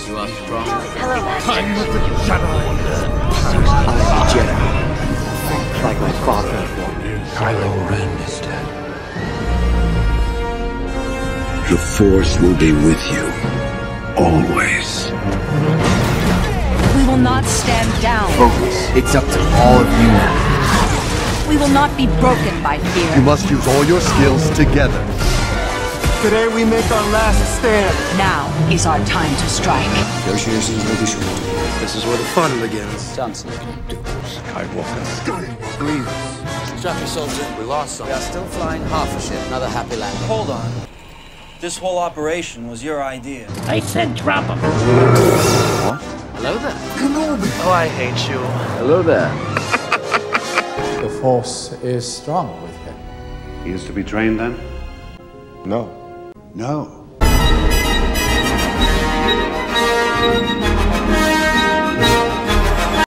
Because you are strong. I'm not the Jedi. I'm a Jedi. Like my father before. Kylo Ren is dead. The Force will be with you. Always. We will not stand down. Focus. It's up to all of you now. We will not be broken by fear. You must use all your skills together. Today we make our last stand. Now is our time to strike. Negotiations will be short. This is where the fun begins. Johnson. Skywalker. Grievous. Strap yourselves in. We lost some. We are still flying half a ship. Another happy landing. Hold on. This whole operation was your idea. I said drop him. What? Hello there. Kenobi. Oh, I hate you. Hello there. The Force is strong with him. He is to be trained then? No. No.